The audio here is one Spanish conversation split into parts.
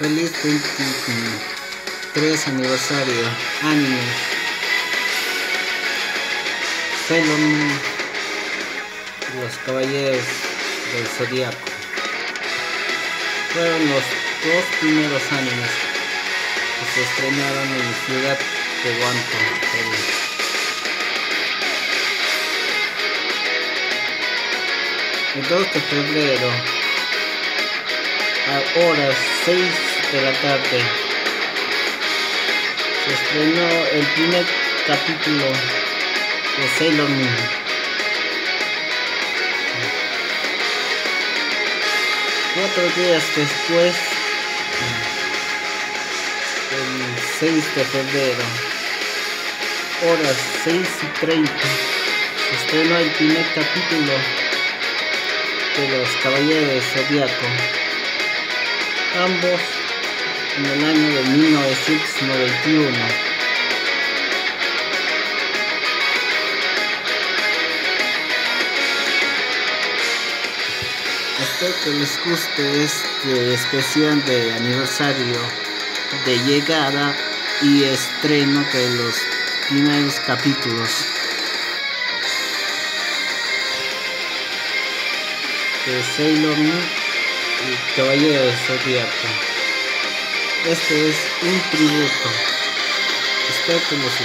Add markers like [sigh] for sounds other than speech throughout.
Feliz 23 aniversario. Anime. Sailor Los Caballeros del Zodiaco fueron los dos primeros animes que se estrenaron en Ciudad de Guanto. El 2 de febrero a horas 6 de la tarde se estrenó el primer capítulo de Sailor Moon. Cuatro días después, el 6 de febrero, horas 6 y 30, se estrenó el primer capítulo de los Caballeros Zodíaco ambos en el año de 1991. Espero que les guste este especial de aniversario de llegada y estreno de los primeros capítulos de Sailor Moon Caballero de Zodíaco. Este es un tributo. Espero que nos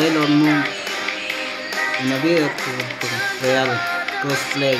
Sailor Moon en la vida real cosplay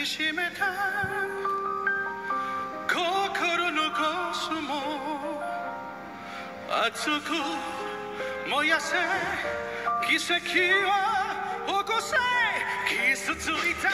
きしめた。心のコスモ。熱く燃やせ。奇跡を起こせ。傷ついた。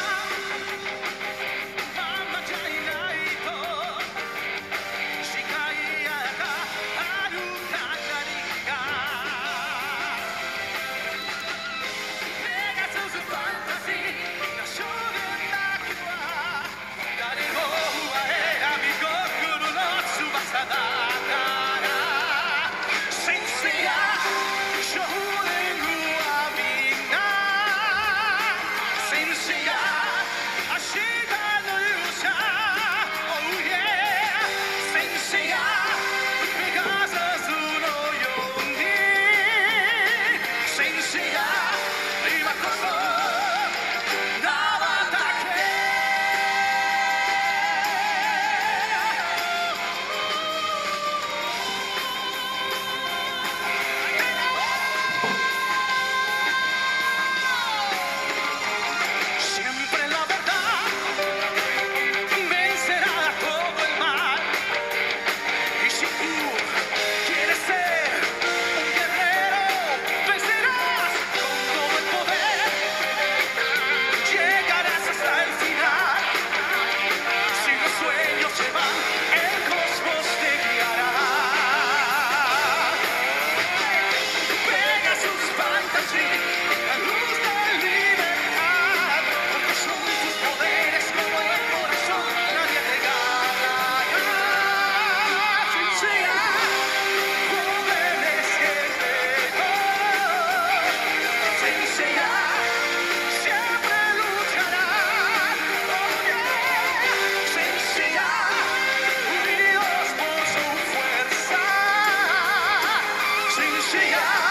Lucia.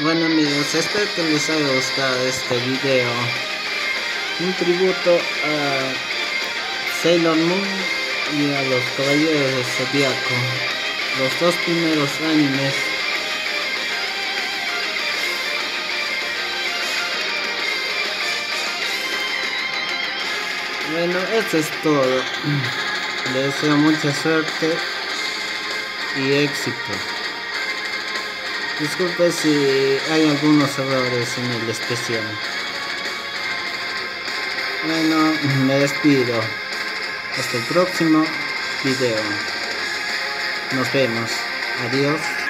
Bueno amigos, espero que les haya gustado este video. Un tributo a Sailor Moon y a los Caballeros del Zodiaco. Los dos primeros animes Bueno, eso es todo. [clears throat] Les deseo mucha suerte y éxito. Disculpe si hay algunos errores en el especial. Bueno, me despido. Hasta el próximo video. Nos vemos. Adiós.